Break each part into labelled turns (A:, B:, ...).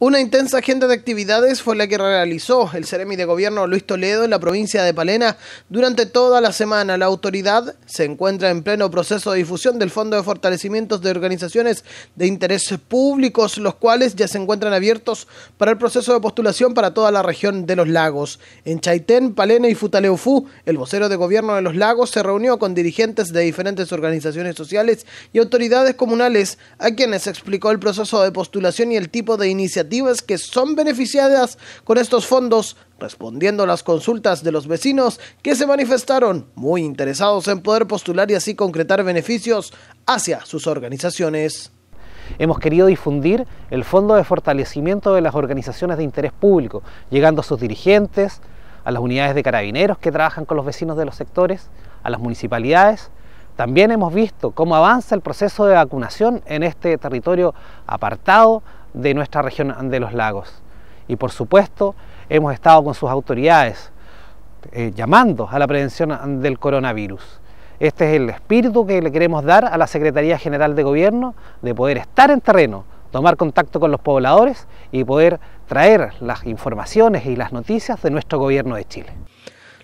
A: Una intensa agenda de actividades fue la que realizó el Ceremi de Gobierno Luis Toledo en la provincia de Palena. Durante toda la semana, la autoridad se encuentra en pleno proceso de difusión del Fondo de Fortalecimientos de Organizaciones de Interés Públicos, los cuales ya se encuentran abiertos para el proceso de postulación para toda la región de los lagos. En Chaitén, Palena y Futaleufú, el vocero de Gobierno de los Lagos se reunió con dirigentes de diferentes organizaciones sociales y autoridades comunales, a quienes explicó el proceso de postulación y el tipo de iniciativa que son beneficiadas con estos fondos, respondiendo a las consultas de los vecinos que se manifestaron muy interesados en poder postular y así concretar beneficios hacia sus organizaciones.
B: Hemos querido difundir el Fondo de Fortalecimiento de las Organizaciones de Interés Público, llegando a sus dirigentes, a las unidades de carabineros que trabajan con los vecinos de los sectores, a las municipalidades. También hemos visto cómo avanza el proceso de vacunación en este territorio apartado de nuestra región de los lagos. Y por supuesto, hemos estado con sus autoridades eh, llamando a la prevención del coronavirus. Este es el espíritu que le queremos dar a la Secretaría General de Gobierno de poder estar en terreno, tomar contacto con los pobladores y poder traer las informaciones y las noticias de nuestro gobierno de Chile.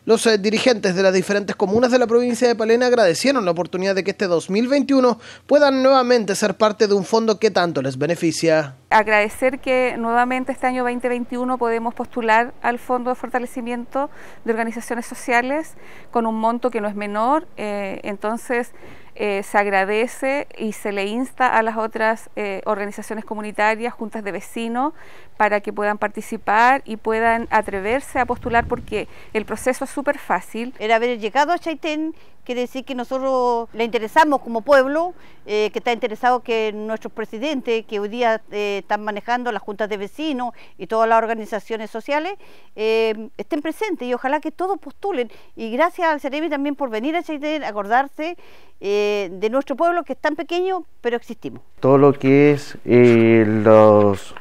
A: Los eh, dirigentes de las diferentes comunas de la provincia de Palena agradecieron la oportunidad de que este 2021 puedan nuevamente ser parte de un fondo que tanto les beneficia.
C: Agradecer que nuevamente este año 2021 podemos postular al Fondo de Fortalecimiento de Organizaciones Sociales con un monto que no es menor, eh, entonces eh, se agradece y se le insta a las otras eh, organizaciones comunitarias, juntas de vecinos, para que puedan participar y puedan atreverse a postular porque el proceso es súper fácil.
D: El haber llegado a Chaitén quiere decir que nosotros le interesamos como pueblo, eh, que está interesado que nuestros presidentes, que hoy día están manejando las juntas de vecinos y todas las organizaciones sociales, estén presentes y ojalá que todos postulen. Y gracias al Ceremi también por venir a Chaitén, acordarse de nuestro pueblo que es tan pequeño, pero existimos.
E: Todo lo que es eh, los,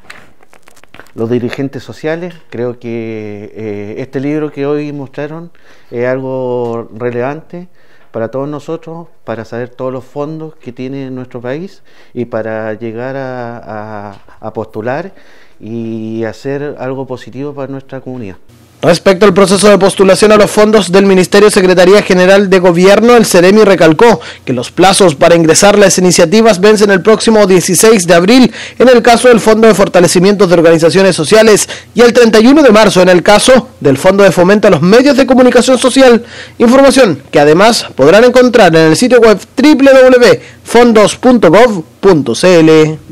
E: los dirigentes sociales, creo que eh, este libro que hoy mostraron es algo relevante para todos nosotros, para saber todos los fondos que tiene nuestro país y para llegar a postular y hacer algo positivo para nuestra comunidad.
A: Respecto al proceso de postulación a los fondos del Ministerio Secretaría General de Gobierno, el CEREMI recalcó que los plazos para ingresar las iniciativas vencen el próximo 16 de abril en el caso del Fondo de Fortalecimiento de Organizaciones Sociales y el 31 de marzo en el caso del Fondo de Fomento a los Medios de Comunicación Social. Información que además podrán encontrar en el sitio web www.fondos.gov.cl.